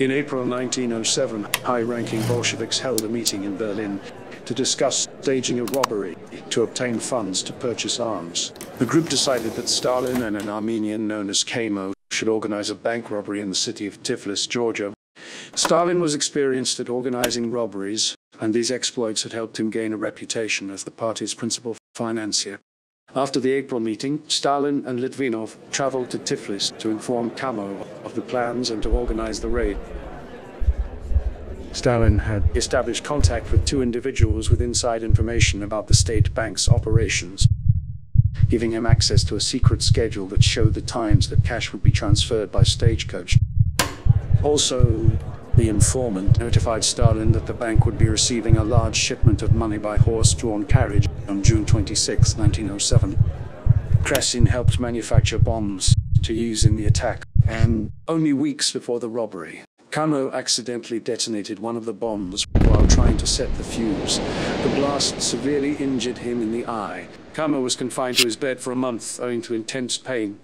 In April 1907, high ranking Bolsheviks held a meeting in Berlin to discuss staging a robbery to obtain funds to purchase arms. The group decided that Stalin and an Armenian known as Kamo should organize a bank robbery in the city of Tiflis, Georgia. Stalin was experienced at organizing robberies, and these exploits had helped him gain a reputation as the party's principal financier. After the April meeting, Stalin and Litvinov traveled to Tiflis to inform Kamo of the plans and to organize the raid. Stalin had established contact with two individuals with inside information about the state bank's operations, giving him access to a secret schedule that showed the times that cash would be transferred by stagecoach. Also, the informant notified Stalin that the bank would be receiving a large shipment of money by horse-drawn carriage on June 26, 1907. Krasin helped manufacture bombs to use in the attack, and only weeks before the robbery, Kamo accidentally detonated one of the bombs while trying to set the fuse. The blast severely injured him in the eye. Kamo was confined to his bed for a month owing to intense pain,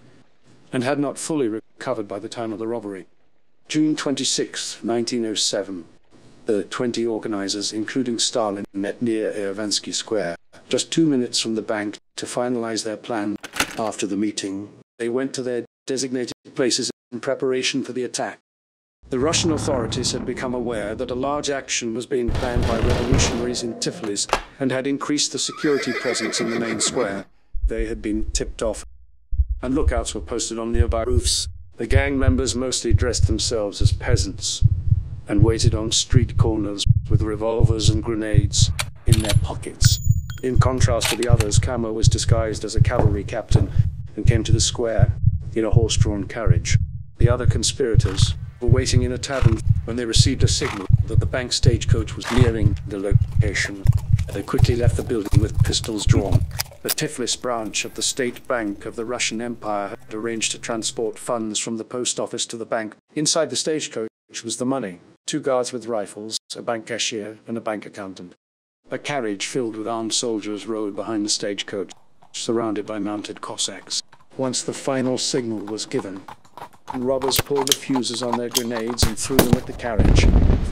and had not fully recovered by the time of the robbery. June 26, 1907, the 20 organizers, including Stalin, met near Erivansky Square, just two minutes from the bank, to finalize their plan. After the meeting, they went to their designated places in preparation for the attack. The Russian authorities had become aware that a large action was being planned by revolutionaries in Tiflis and had increased the security presence in the main square. They had been tipped off, and lookouts were posted on nearby roofs. The gang members mostly dressed themselves as peasants and waited on street corners with revolvers and grenades in their pockets. In contrast to the others, Kamo was disguised as a cavalry captain and came to the square in a horse-drawn carriage. The other conspirators were waiting in a tavern when they received a signal that the bank stagecoach was nearing the location. They quickly left the building with pistols drawn. The Tiflis branch of the State Bank of the Russian Empire had arranged to transport funds from the post office to the bank. Inside the stagecoach was the money, two guards with rifles, a bank cashier, and a bank accountant. A carriage filled with armed soldiers rode behind the stagecoach, surrounded by mounted Cossacks. Once the final signal was given, robbers pulled the fuses on their grenades and threw them at the carriage.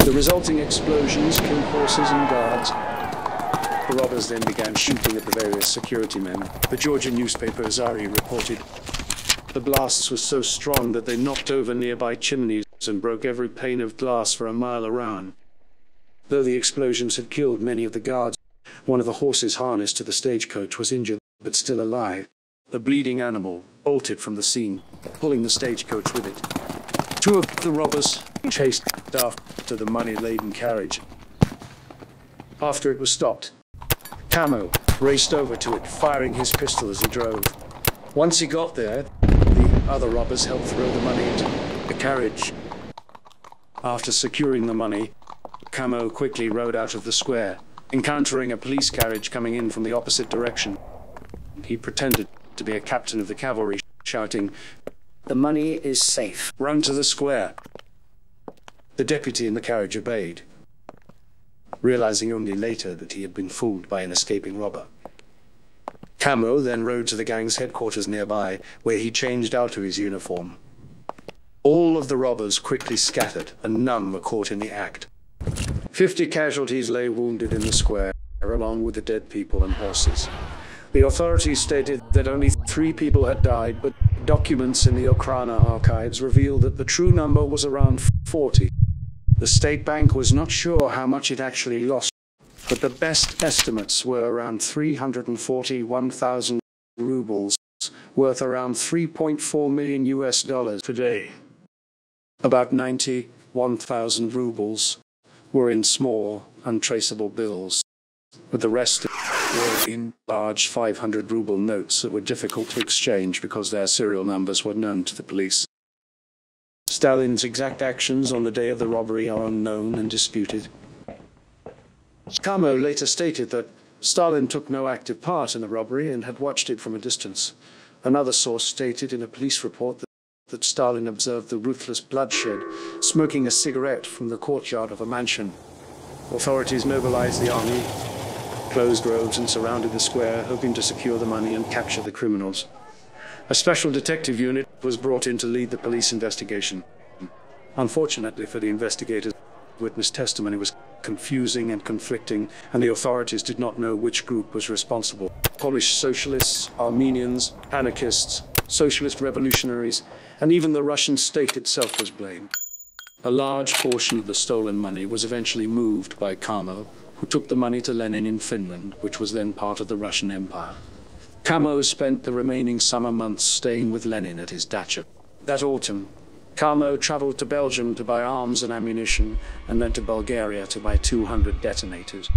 The resulting explosions killed horses and guards, the robbers then began shooting at the various security men. The Georgian newspaper Zari reported the blasts were so strong that they knocked over nearby chimneys and broke every pane of glass for a mile around. Though the explosions had killed many of the guards, one of the horses harnessed to the stagecoach was injured, but still alive. The bleeding animal bolted from the scene, pulling the stagecoach with it. Two of the robbers chased after the money-laden carriage. After it was stopped, Kamo raced over to it, firing his pistol as he drove. Once he got there, the other robbers helped throw the money into the carriage. After securing the money, Kamo quickly rode out of the square, encountering a police carriage coming in from the opposite direction. He pretended to be a captain of the cavalry, shouting, The money is safe. Run to the square. The deputy in the carriage obeyed realizing only later that he had been fooled by an escaping robber. Kamo then rode to the gang's headquarters nearby, where he changed out of his uniform. All of the robbers quickly scattered, and none were caught in the act. Fifty casualties lay wounded in the square, along with the dead people and horses. The authorities stated that only three people had died, but documents in the Okhrana archives reveal that the true number was around 40. The state bank was not sure how much it actually lost, but the best estimates were around 341,000 rubles, worth around 3.4 million US dollars today. About 91,000 rubles were in small, untraceable bills, with the rest were in large 500 ruble notes that were difficult to exchange because their serial numbers were known to the police. Stalin's exact actions on the day of the robbery are unknown and disputed. Kamo later stated that Stalin took no active part in the robbery and had watched it from a distance. Another source stated in a police report that, that Stalin observed the ruthless bloodshed, smoking a cigarette from the courtyard of a mansion. Authorities mobilized the army, closed roads, and surrounded the square, hoping to secure the money and capture the criminals. A special detective unit was brought in to lead the police investigation. Unfortunately for the investigators, witness testimony was confusing and conflicting, and the authorities did not know which group was responsible. Polish socialists, Armenians, anarchists, socialist revolutionaries, and even the Russian state itself was blamed. A large portion of the stolen money was eventually moved by Kamo, who took the money to Lenin in Finland, which was then part of the Russian Empire. Kamo spent the remaining summer months staying with Lenin at his dacha. That autumn, Kamo traveled to Belgium to buy arms and ammunition, and then to Bulgaria to buy 200 detonators.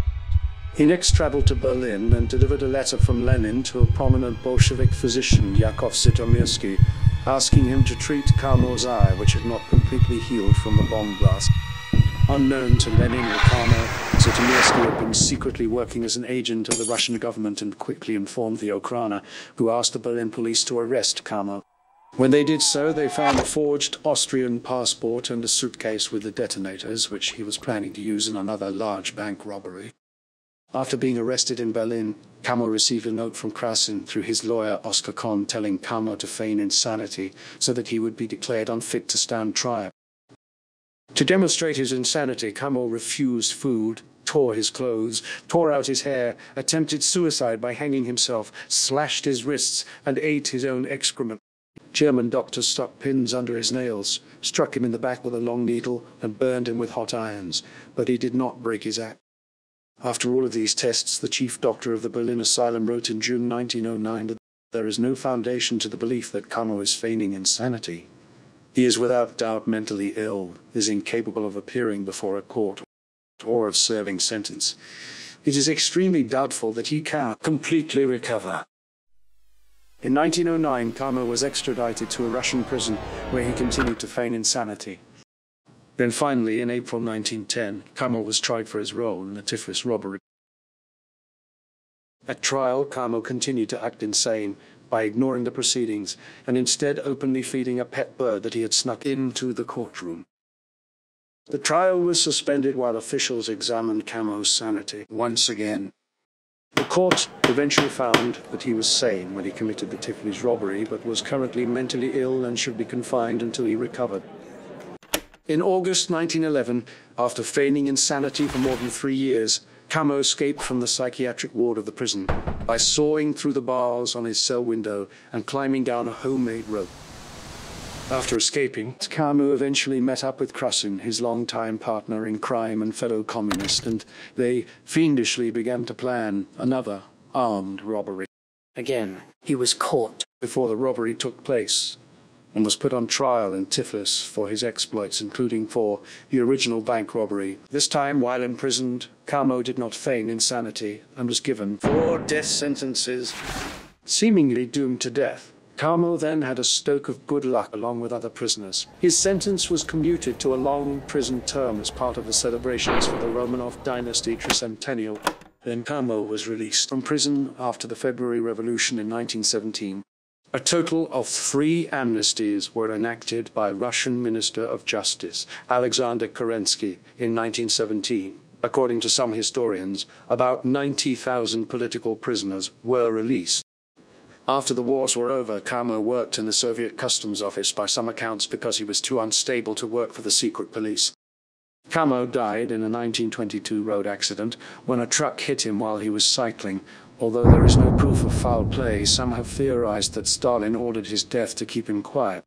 He next traveled to Berlin and delivered a letter from Lenin to a prominent Bolshevik physician, Yakov Zhytomyrsky, asking him to treat Kamo's eye, which had not completely healed from the bomb blast. Unknown to Lenin or Kamo, Zhytomyrsky had been secretly working as an agent of the Russian government and quickly informed the Okhrana, who asked the Berlin police to arrest Kamo. When they did so, they found a forged Austrian passport and a suitcase with the detonators, which he was planning to use in another large bank robbery. After being arrested in Berlin, Kamo received a note from Krasin through his lawyer Oskar Cohn telling Kamo to feign insanity so that he would be declared unfit to stand trial. To demonstrate his insanity, Kamo refused food, tore his clothes, tore out his hair, attempted suicide by hanging himself, slashed his wrists, and ate his own excrement. German doctors stuck pins under his nails, struck him in the back with a long needle, and burned him with hot irons, but he did not break his act. After all of these tests, the chief doctor of the Berlin asylum wrote in June 1909 that there is no foundation to the belief that Kamo is feigning insanity. He is without doubt mentally ill, is incapable of appearing before a court, or of serving sentence. It is extremely doubtful that he can completely recover. In 1909, Kamo was extradited to a Russian prison where he continued to feign insanity. Then finally, in April 1910, Kamo was tried for his role in the Tiflis robbery. At trial, Kamo continued to act insane by ignoring the proceedings and instead openly feeding a pet bird that he had snuck into the courtroom. The trial was suspended while officials examined Kamo's sanity once again. The court eventually found that he was sane when he committed the Tiflis robbery, but was currently mentally ill and should be confined until he recovered. In August 1911, after feigning insanity for more than three years, Camo escaped from the psychiatric ward of the prison by sawing through the bars on his cell window and climbing down a homemade rope. After escaping, Kamo eventually met up with Krasin, his longtime partner in crime and fellow communist, and they fiendishly began to plan another armed robbery. Again, he was caught. Before the robbery took place, and was put on trial in Tiflis for his exploits, including for the original bank robbery. This time, while imprisoned, Kamo did not feign insanity and was given four death sentences, seemingly doomed to death. Kamo then had a stoke of good luck along with other prisoners. His sentence was commuted to a long prison term as part of the celebrations for the Romanov dynasty tricentennial. Then Kamo was released from prison after the February Revolution in 1917. A total of three amnesties were enacted by Russian Minister of Justice Alexander Kerensky in 1917. According to some historians, about 90,000 political prisoners were released. After the wars were over, Kamo worked in the Soviet customs office by some accounts because he was too unstable to work for the secret police. Kamo died in a 1922 road accident when a truck hit him while he was cycling, Although there is no proof of foul play, some have theorized that Stalin ordered his death to keep him quiet.